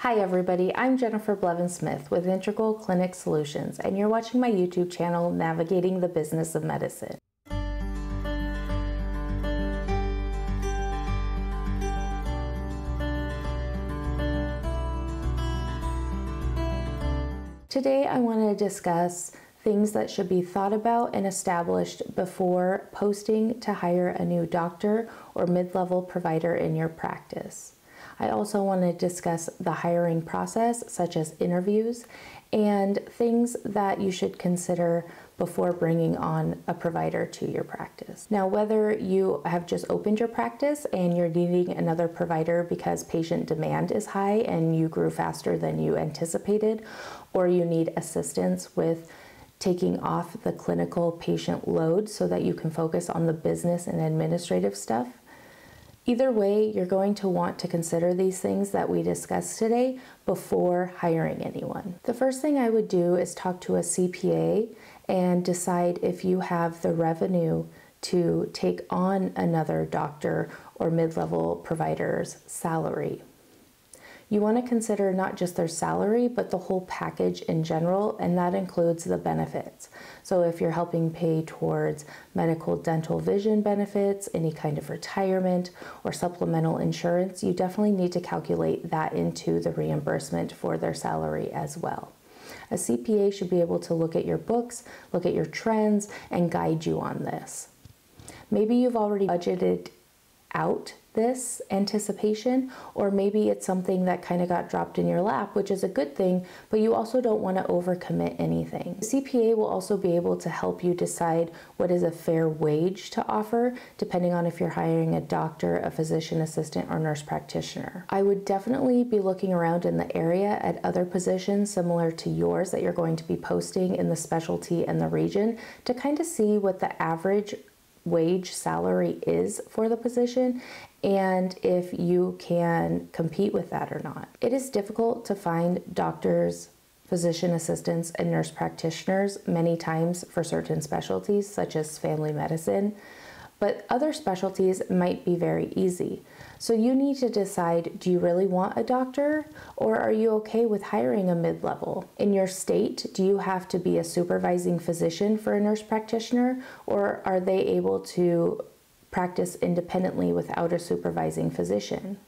Hi everybody, I'm Jennifer Blevin Smith with Integral Clinic Solutions and you're watching my YouTube channel Navigating the Business of Medicine. Today I want to discuss things that should be thought about and established before posting to hire a new doctor or mid-level provider in your practice. I also want to discuss the hiring process, such as interviews, and things that you should consider before bringing on a provider to your practice. Now, whether you have just opened your practice and you're needing another provider because patient demand is high and you grew faster than you anticipated, or you need assistance with taking off the clinical patient load so that you can focus on the business and administrative stuff, Either way, you're going to want to consider these things that we discussed today before hiring anyone. The first thing I would do is talk to a CPA and decide if you have the revenue to take on another doctor or mid level provider's salary you want to consider not just their salary, but the whole package in general, and that includes the benefits. So, if you're helping pay towards medical, dental, vision benefits, any kind of retirement, or supplemental insurance, you definitely need to calculate that into the reimbursement for their salary as well. A CPA should be able to look at your books, look at your trends, and guide you on this. Maybe you've already budgeted out this anticipation, or maybe it's something that kind of got dropped in your lap, which is a good thing, but you also don't want to overcommit anything. CPA will also be able to help you decide what is a fair wage to offer, depending on if you're hiring a doctor, a physician assistant, or nurse practitioner. I would definitely be looking around in the area at other positions similar to yours that you're going to be posting in the specialty and the region to kind of see what the average wage salary is for the position and if you can compete with that or not. It is difficult to find doctors, physician assistants, and nurse practitioners many times for certain specialties, such as family medicine, but other specialties might be very easy. So you need to decide do you really want a doctor or are you okay with hiring a mid level? In your state, do you have to be a supervising physician for a nurse practitioner or are they able to practice independently without a supervising physician?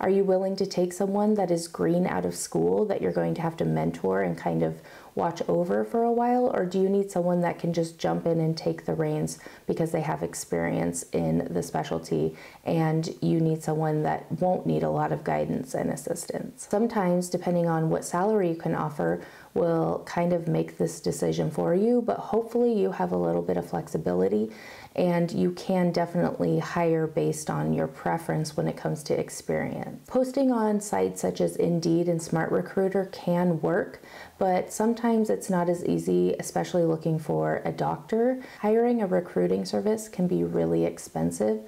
Are you willing to take someone that is green out of school that you're going to have to mentor and kind of watch over for a while? Or do you need someone that can just jump in and take the reins because they have experience in the specialty and you need someone that won't need a lot of guidance and assistance? Sometimes, depending on what salary you can offer, will kind of make this decision for you, but hopefully you have a little bit of flexibility and you can definitely hire based on your preference when it comes to experience. Posting on sites such as Indeed and Smart Recruiter can work, but sometimes it's not as easy, especially looking for a doctor. Hiring a recruiting service can be really expensive.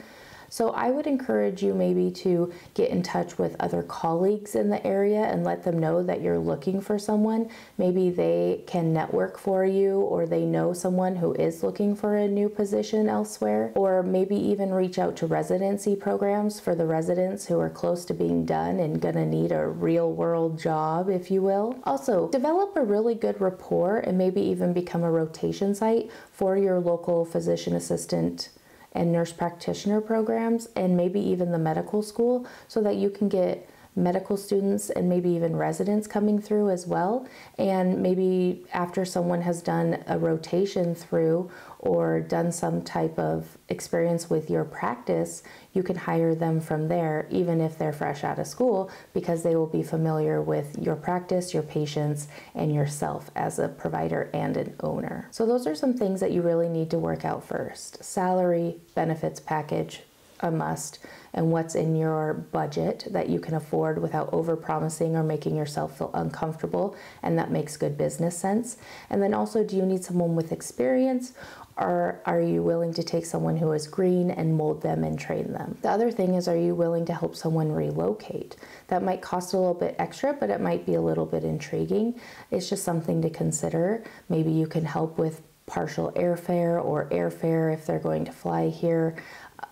So I would encourage you maybe to get in touch with other colleagues in the area and let them know that you're looking for someone. Maybe they can network for you or they know someone who is looking for a new position elsewhere. Or maybe even reach out to residency programs for the residents who are close to being done and gonna need a real world job, if you will. Also, develop a really good rapport and maybe even become a rotation site for your local physician assistant and nurse practitioner programs and maybe even the medical school so that you can get medical students and maybe even residents coming through as well. And maybe after someone has done a rotation through or done some type of experience with your practice, you can hire them from there, even if they're fresh out of school, because they will be familiar with your practice, your patients, and yourself as a provider and an owner. So, those are some things that you really need to work out first salary, benefits package, a must and what's in your budget that you can afford without over promising or making yourself feel uncomfortable and that makes good business sense and then also do you need someone with experience or are you willing to take someone who is green and mold them and train them? The other thing is, are you willing to help someone relocate? That might cost a little bit extra, but it might be a little bit intriguing. It's just something to consider. Maybe you can help with partial airfare or airfare if they're going to fly here.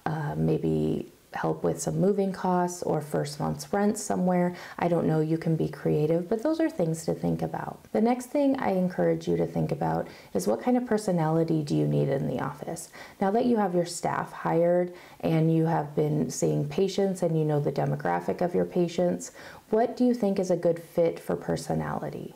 Uh, maybe help with some moving costs or first month's rent somewhere. I don't know, you can be creative, but those are things to think about. The next thing I encourage you to think about is what kind of personality do you need in the office? Now that you have your staff hired and you have been seeing patients and you know the demographic of your patients, what do you think is a good fit for personality?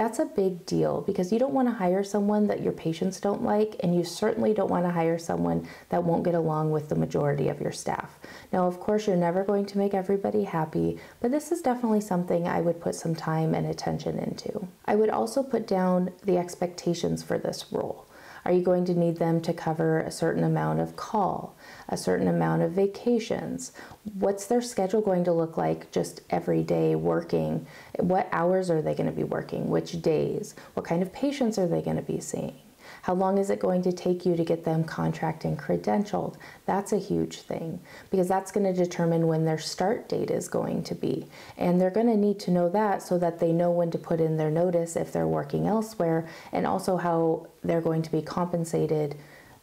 That's a big deal because you don't want to hire someone that your patients don't like, and you certainly don't want to hire someone that won't get along with the majority of your staff. Now, of course, you're never going to make everybody happy, but this is definitely something I would put some time and attention into. I would also put down the expectations for this role. Are you going to need them to cover a certain amount of call, a certain amount of vacations? What's their schedule going to look like just every day working? What hours are they going to be working? Which days? What kind of patients are they going to be seeing? How long is it going to take you to get them contract and credentialed? That's a huge thing because that's going to determine when their start date is going to be. And they're going to need to know that so that they know when to put in their notice if they're working elsewhere and also how they're going to be compensated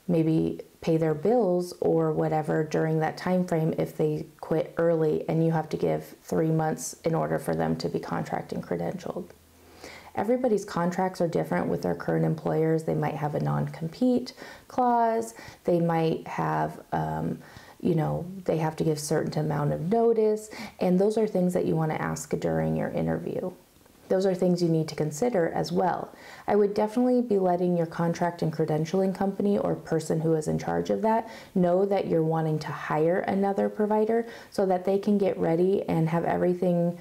maybe pay their bills or whatever during that time frame if they quit early and you have to give 3 months in order for them to be contract and credentialed. Everybody's contracts are different with their current employers. They might have a non compete clause, they might have. Um, you know, they have to give certain amount of notice, and those are things that you want to ask during your interview. Those are things you need to consider as well. I would definitely be letting your contract and credentialing company or person who is in charge of that know that you're wanting to hire another provider so that they can get ready and have everything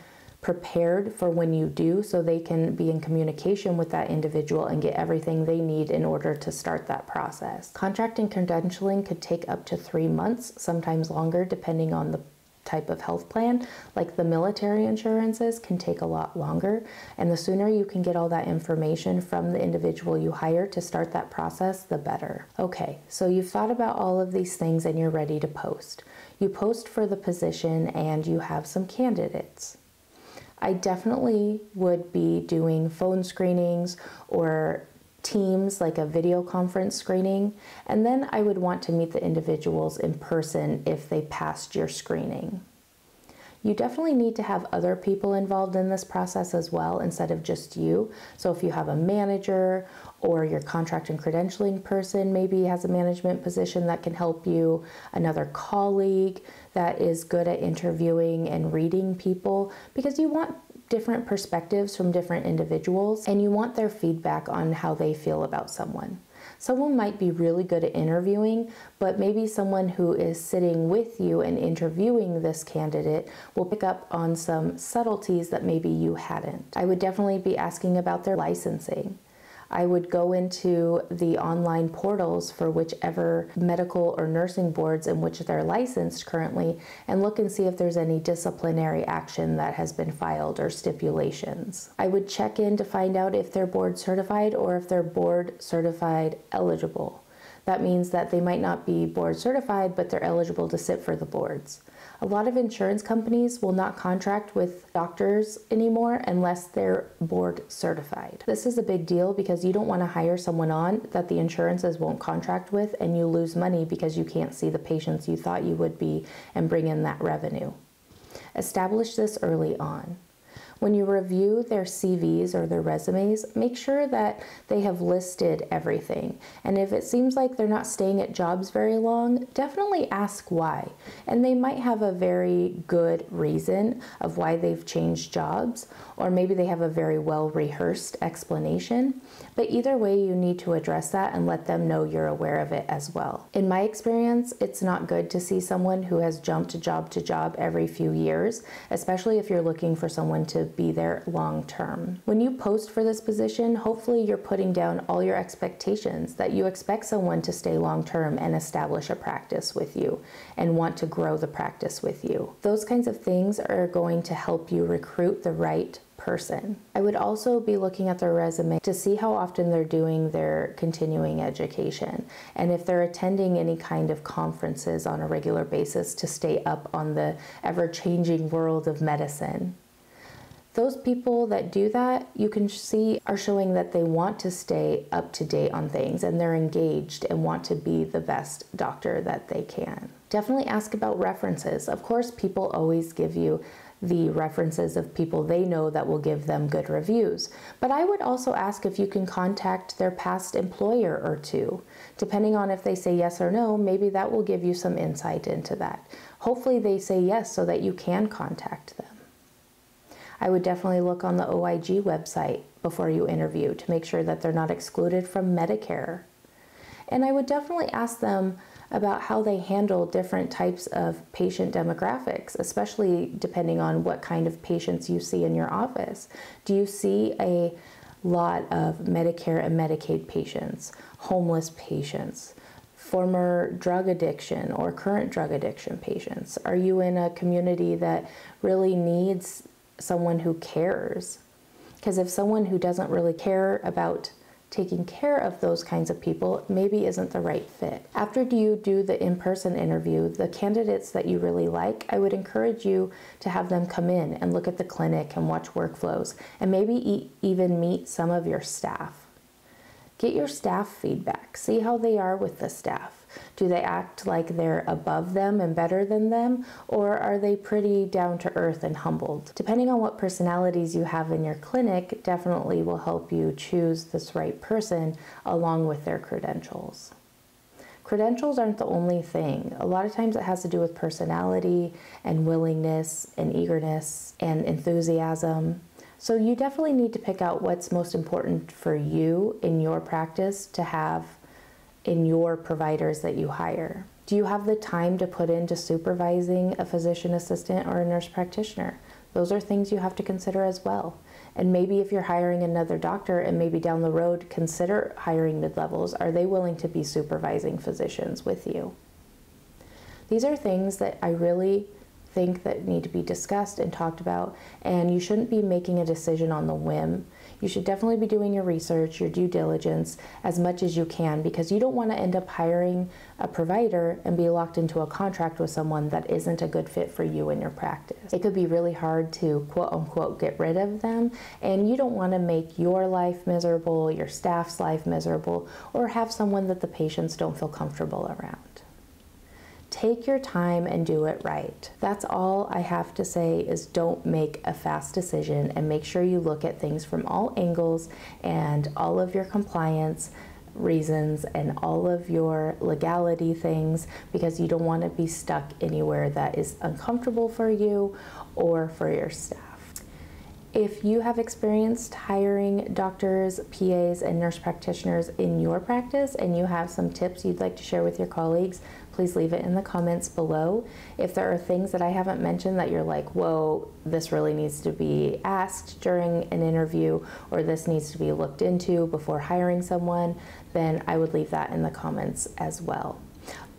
prepared for when you do so they can be in communication with that individual and get everything they need in order to start that process. Contracting credentialing could take up to three months, sometimes longer, depending on the type of health plan, like the military insurances, can take a lot longer. And the sooner you can get all that information from the individual you hire to start that process, the better. Okay, so you've thought about all of these things and you're ready to post. You post for the position and you have some candidates. I definitely would be doing phone screenings or Teams, like a video conference screening, and then I would want to meet the individuals in person if they passed your screening. You definitely need to have other people involved in this process as well instead of just you. So, if you have a manager or your contract and credentialing person maybe has a management position that can help you, another colleague that is good at interviewing and reading people, because you want different perspectives from different individuals and you want their feedback on how they feel about someone. Someone might be really good at interviewing, but maybe someone who is sitting with you and interviewing this candidate will pick up on some subtleties that maybe you hadn't. I would definitely be asking about their licensing. I would go into the online portals for whichever medical or nursing boards in which they're licensed currently and look and see if there's any disciplinary action that has been filed or stipulations. I would check in to find out if they're board certified or if they're board certified eligible. That means that they might not be board certified, but they're eligible to sit for the boards. A lot of insurance companies will not contract with doctors anymore unless they're board certified. This is a big deal because you don't want to hire someone on that the insurances won't contract with and you lose money because you can't see the patients you thought you would be and bring in that revenue. Establish this early on. When you review their CVs or their resumes, make sure that they have listed everything. And if it seems like they're not staying at jobs very long, definitely ask why. And they might have a very good reason of why they've changed jobs, or maybe they have a very well rehearsed explanation. But either way, you need to address that and let them know you're aware of it as well. In my experience, it's not good to see someone who has jumped job to job every few years, especially if you're looking for someone to be there long term. When you post for this position, hopefully you're putting down all your expectations that you expect someone to stay long term and establish a practice with you and want to grow the practice with you. Those kinds of things are going to help you recruit the right person. I would also be looking at their resume to see how often they're doing their continuing education and if they're attending any kind of conferences on a regular basis to stay up on the ever changing world of medicine. Those people that do that, you can see are showing that they want to stay up to date on things and they're engaged and want to be the best doctor that they can. Definitely ask about references. Of course, people always give you the references of people they know that will give them good reviews. But I would also ask if you can contact their past employer or two. Depending on if they say yes or no, maybe that will give you some insight into that. Hopefully, they say yes so that you can contact them. I would definitely look on the OIG website before you interview to make sure that they're not excluded from Medicare. And I would definitely ask them about how they handle different types of patient demographics, especially depending on what kind of patients you see in your office. Do you see a lot of Medicare and Medicaid patients, homeless patients, former drug addiction or current drug addiction patients? Are you in a community that really needs someone who cares. Because if someone who doesn't really care about taking care of those kinds of people maybe isn't the right fit. After you do the in person interview, the candidates that you really like, I would encourage you to have them come in and look at the clinic and watch workflows and maybe even meet some of your staff. Get your staff feedback, see how they are with the staff. Do they act like they're above them and better than them, or are they pretty down to earth and humbled? Depending on what personalities you have in your clinic, definitely will help you choose this right person along with their credentials. Credentials aren't the only thing. A lot of times it has to do with personality and willingness and eagerness and enthusiasm. So you definitely need to pick out what's most important for you in your practice to have in your providers that you hire? Do you have the time to put into supervising a physician assistant or a nurse practitioner? Those are things you have to consider as well. And maybe if you're hiring another doctor and maybe down the road consider hiring mid levels, are they willing to be supervising physicians with you? These are things that I really think that need to be discussed and talked about, and you shouldn't be making a decision on the whim you should definitely be doing your research, your due diligence as much as you can because you don't want to end up hiring a provider and be locked into a contract with someone that isn't a good fit for you in your practice. It could be really hard to quote unquote get rid of them, and you don't want to make your life miserable, your staff's life miserable, or have someone that the patients don't feel comfortable around. Take your time and do it right. That's all I have to say is don't make a fast decision and make sure you look at things from all angles and all of your compliance reasons and all of your legality things because you don't want to be stuck anywhere that is uncomfortable for you or for your staff. If you have experienced hiring doctors, PAs, and nurse practitioners in your practice and you have some tips you'd like to share with your colleagues, please leave it in the comments below. If there are things that I haven't mentioned that you're like, whoa, this really needs to be asked during an interview or this needs to be looked into before hiring someone, then I would leave that in the comments as well.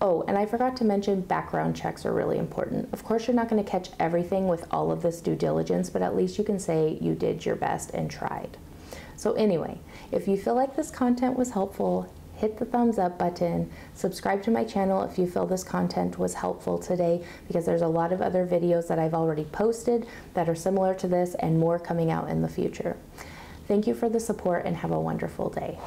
Oh, and I forgot to mention background checks are really important. Of course, you're not going to catch everything with all of this due diligence, but at least you can say you did your best and tried. So, anyway, if you feel like this content was helpful, hit the thumbs up button, subscribe to my channel if you feel this content was helpful today because there's a lot of other videos that I've already posted that are similar to this and more coming out in the future. Thank you for the support and have a wonderful day.